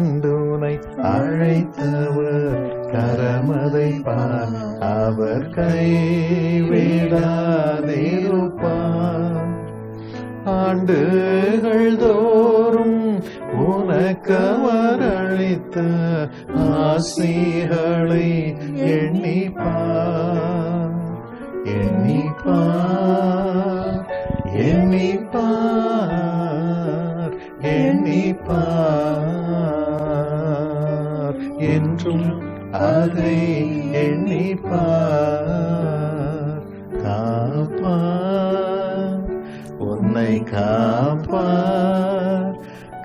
கண்டுனை அழைத்தவர் கரமதை பார். அவர் கைவிடாதிருப்பார் ஆண்டுகள் தோறும் உனக்கவர் அளித்த ஆசிகளை எண்ணிப்பார். எண்ணிப்பார் எண்ணிப்பார் எண்ணிப்பார். என்றும் அதை எண்ணிப்பார். காப்பார். உன்னை காப்பார்.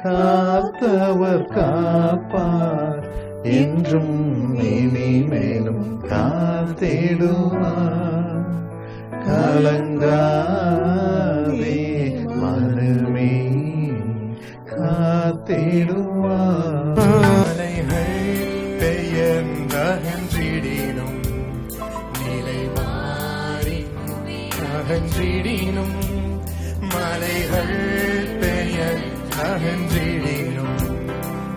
காத்தவர் காப்பார். என்றும் இனிமேலும் காத்திடுவார் கலங்காதே மனமே காத்திடுவார் அகன்றிடினும் மலைகள் பெயர் அகன்றிடினும்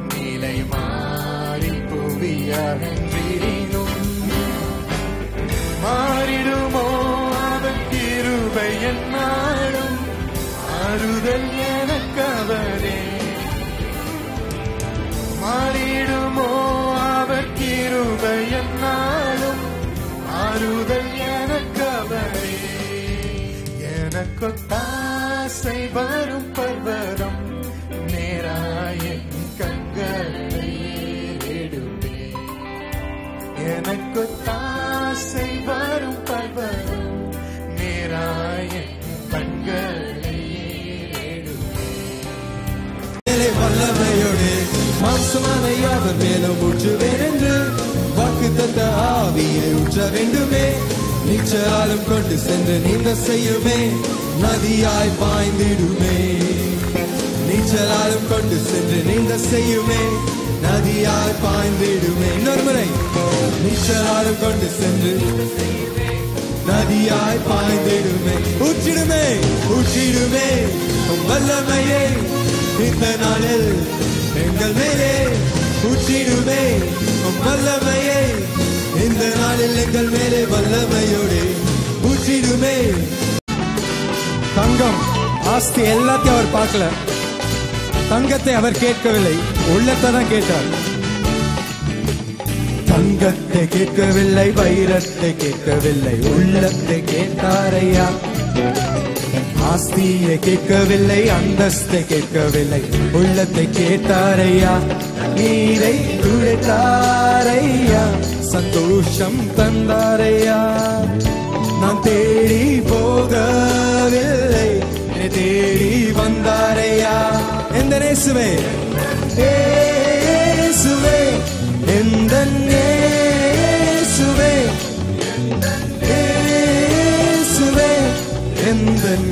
நிலை மாறி புவி அகன்றிடினும். மாறிடுமோ அவன் கிருபை என்னாலும் ஆறுதல் எனக்கவரே மாறிடுமோ அவர் கிருபை என்னாலும் ஆறுதல் தொட்டாசை வரும் பர்வதம் நேராயின் கண்களை எடுப்பேன். எனக்கு தாசை வரும் பர்வதம் நேராயின் கண்களை ஏறிடுவே வல்லமையோடு மாம்சமானை அவர் மேலும் ஊற்றுவேன் என்று வாக்கு தந்த ஆவியை ஊற்ற வேண்டுமே. நீச்சலாலும் கொண்டு சென்று நீந்த செய்யுமே. நதியாய் பாய்ந்திடுமே. நீச்சலாலும் கொண்டு சென்று நீந்த செய்யுமே. நதியாய் பாய்ந்திடுமே. இன்னொரு முறை. நீச்சலாலும் கொண்டு சென்று நதியாய் பாய்ந்திடுமே. ஊற்றிடுமே. ஊற்றிடுமே. வல்லமையே. இந்த நாளில் எங்கள் மேலே ஊற்றிடுமே. வல்லமையே. இந்த நாளில் எங்கள் மேலே வல்லமையோடு. ஊற்றிடுமே. ஆஸ்தி எல்லாத்தையும் அவர் பார்க்கல. தங்கத்தை அவர் கேட்கவில்லை. உள்ளத்தை தான் கேட்டார். தங்கத்தை கேட்கவில்லை வைரத்தை கேட்கவில்லை உள்ளத்தை கேட்டாரையா? ஆஸ்தியை கேட்கவில்லை அந்தஸ்தை கேட்கவில்லை உள்ளத்தை கேட்டாரையா? நீரை துடைத்தாரையா சந்தோஷம் தந்தாரையா? நான் தே இயேசுவே இயேசுவே ஏசுவே எந்த இயேசுவே இயேசுவே எந்தன்